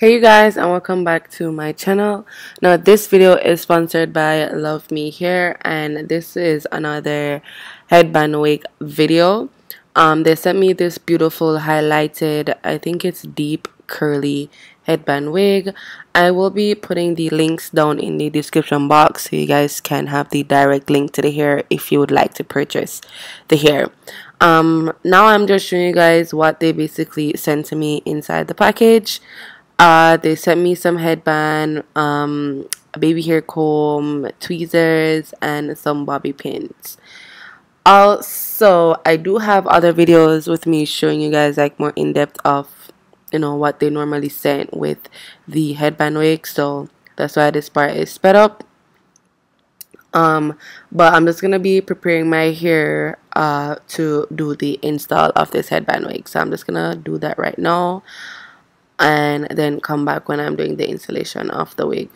Hey you guys and welcome back to my channel. Now this video is sponsored by Luvme Hair and this is another headband wig video. Um, they sent me this beautiful highlighted, I think it's deep curly headband wig. I will be putting the links down in the description box so you guys can have the direct link to the hair if you would like to purchase the hair. Um, now I'm just showing you guys what they basically sent to me inside the package. Uh, they sent me some headband, um, a baby hair comb, tweezers, and some bobby pins. Also, I do have other videos with me showing you guys like more in depth of, you know, what they normally send with the headband wig. So that's why this part is sped up. Um, but I'm just gonna be preparing my hair uh to do the install of this headband wig. So I'm just gonna do that right now and then come back when I'm doing the installation of the wig.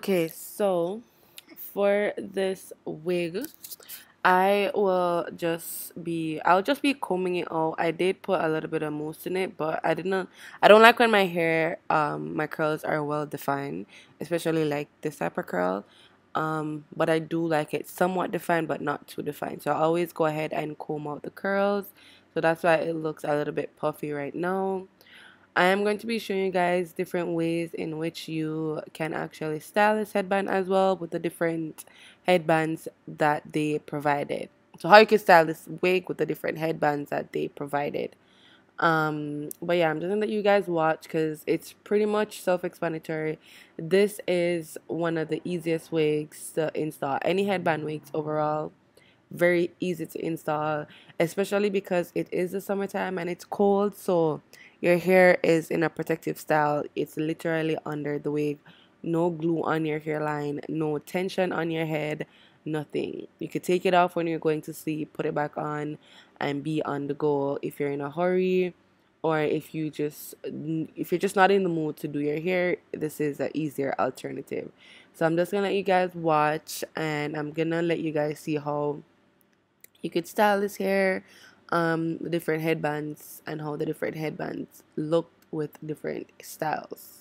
Okay, so for this wig, I will just be I'll just be combing it out. I did put a little bit of mousse in it, but I didn't I don't like when my hair um my curls are well defined, especially like this type of curl. Um, but I do like it somewhat defined but not too defined. So I always go ahead and comb out the curls. So that's why it looks a little bit puffy right now. I am going to be showing you guys different ways in which you can actually style this headband as well with the different headbands that they provided. So how you can style this wig with the different headbands that they provided. Um, but yeah, I'm just gonna let you guys watch because it's pretty much self-explanatory. This is one of the easiest wigs to install. Any headband wigs overall, very easy to install, especially because it is the summertime and it's cold. So your hair is in a protective style. It's literally under the wig. No glue on your hairline, no tension on your head, nothing. You could take it off when you're going to sleep, put it back on, and be on the go if you're in a hurry or if you just if you're just not in the mood to do your hair this is an easier alternative so i'm just gonna let you guys watch and i'm gonna let you guys see how you could style this hair um, different headbands and how the different headbands look with different styles.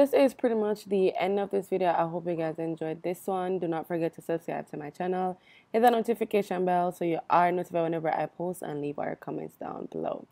This is pretty much the end of this video. I hope you guys enjoyed this one. Do not forget to subscribe to my channel. Hit the notification bell so you are notified whenever i post and leave our comments down below